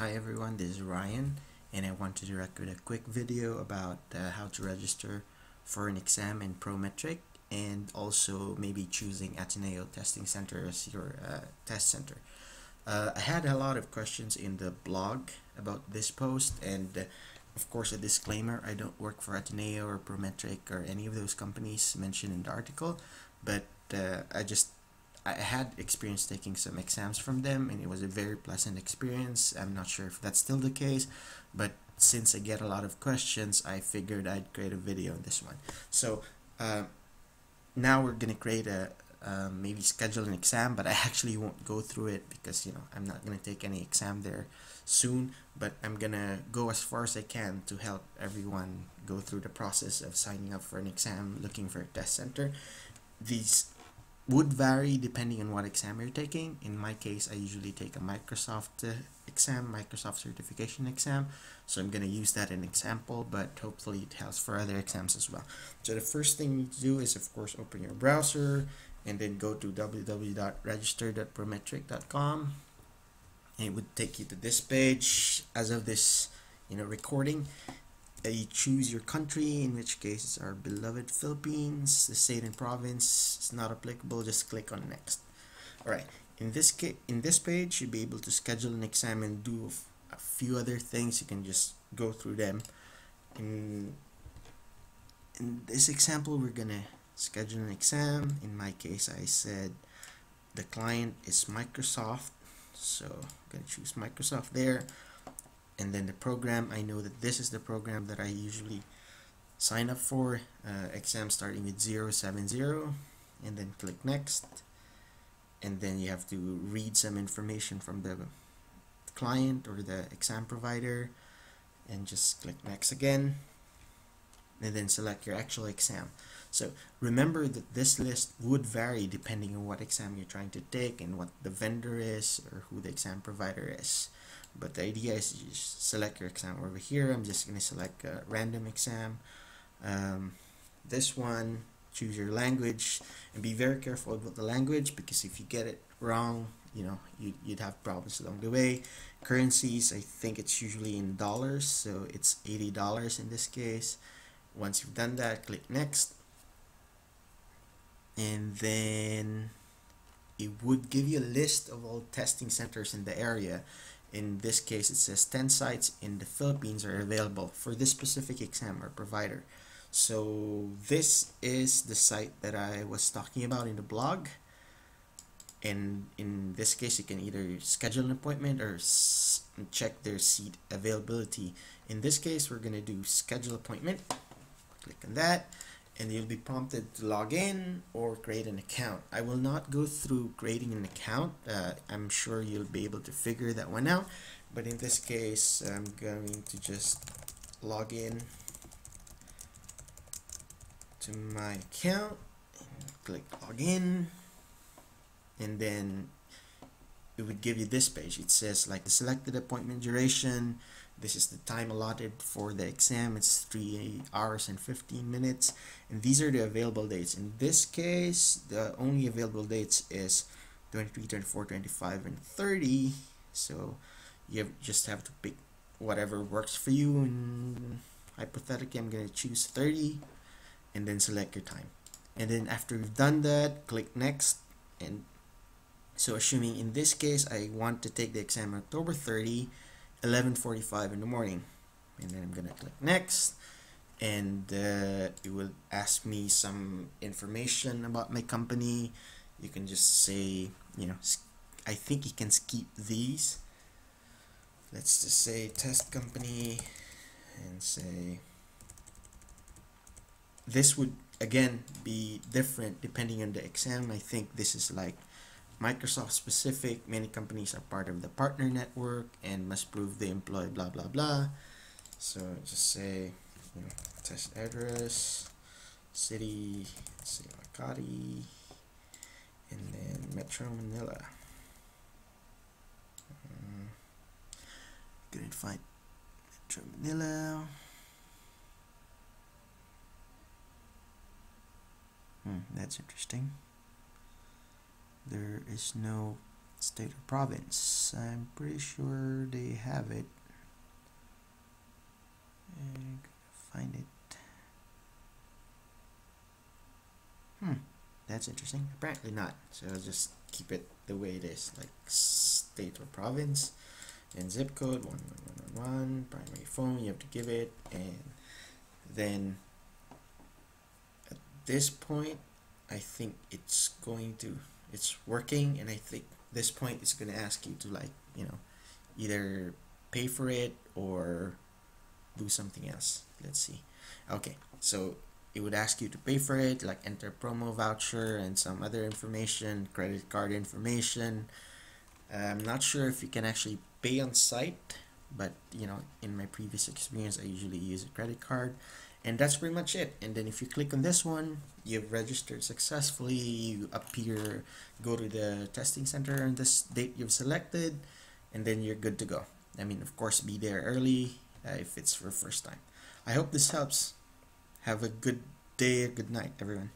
Hi everyone, this is Ryan and I wanted to record a quick video about uh, how to register for an exam in Prometric and also maybe choosing Ateneo Testing Center as your uh, test center. Uh, I had a lot of questions in the blog about this post and uh, of course a disclaimer, I don't work for Ateneo or Prometric or any of those companies mentioned in the article but uh, I just I had experience taking some exams from them and it was a very pleasant experience. I'm not sure if that's still the case, but since I get a lot of questions, I figured I'd create a video on this one. So uh, now we're gonna create a uh, maybe schedule an exam, but I actually won't go through it because you know I'm not gonna take any exam there soon. But I'm gonna go as far as I can to help everyone go through the process of signing up for an exam, looking for a test center. These would vary depending on what exam you're taking. In my case, I usually take a Microsoft uh, exam, Microsoft certification exam. So I'm going to use that in example, but hopefully it helps for other exams as well. So the first thing you need to do is, of course, open your browser and then go to www.register.prometric.com. It would take you to this page as of this you know recording you choose your country, in which case it's our beloved Philippines. The state and province is not applicable. Just click on next. All right. In this case, in this page, you'll be able to schedule an exam and do a few other things. You can just go through them. In in this example, we're gonna schedule an exam. In my case, I said the client is Microsoft, so I'm gonna choose Microsoft there and then the program I know that this is the program that I usually sign up for uh, exam starting with 070 and then click next and then you have to read some information from the client or the exam provider and just click next again and then select your actual exam. So remember that this list would vary depending on what exam you're trying to take and what the vendor is or who the exam provider is but the idea is you just select your exam over here. I'm just gonna select a random exam. Um, this one choose your language and be very careful about the language because if you get it wrong you know you'd, you'd have problems along the way. Currencies I think it's usually in dollars so it's $80 in this case. Once you've done that click next. And then it would give you a list of all testing centers in the area in this case it says 10 sites in the Philippines are available for this specific exam or provider. So this is the site that I was talking about in the blog. And in this case you can either schedule an appointment or check their seat availability. In this case we're gonna do schedule appointment. Click on that and you'll be prompted to log in or create an account. I will not go through creating an account. Uh, I'm sure you'll be able to figure that one out. But in this case, I'm going to just log in to my account click login and then it would give you this page. It says like the selected appointment duration. This is the time allotted for the exam. It's 3 hours and 15 minutes. And these are the available dates. In this case the only available dates is 23 24 25 and 30 so you just have to pick whatever works for you. And hypothetically I'm going to choose 30 and then select your time. And then after you've done that click next and so assuming in this case I want to take the exam October 30 11:45 in the morning. And then I'm gonna click next. And uh, it will ask me some information about my company. You can just say you know I think you can skip these. Let's just say test company and say this would again be different depending on the exam. I think this is like Microsoft specific, many companies are part of the partner network and must prove they employ blah blah blah. So just say you know, test address, city, say Makati, and then Metro Manila. Couldn't find Metro Manila. Hmm, that's interesting there is no state or province. I'm pretty sure they have it. Find it. Hmm that's interesting. Apparently not. So I'll just keep it the way it is. Like state or province and zip code 11111 primary phone you have to give it. And then at this point I think it's going to it's working and I think this point is going to ask you to like you know either pay for it or do something else. Let's see. Okay so it would ask you to pay for it like enter promo voucher and some other information credit card information. I'm not sure if you can actually pay on site but you know in my previous experience I usually use a credit card and that's pretty much it. And then if you click on this one you've registered successfully. You appear go to the testing center on this date you've selected and then you're good to go. I mean of course be there early uh, if it's for first time. I hope this helps. Have a good day good night everyone